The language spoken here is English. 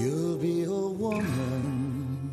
You'll be a woman.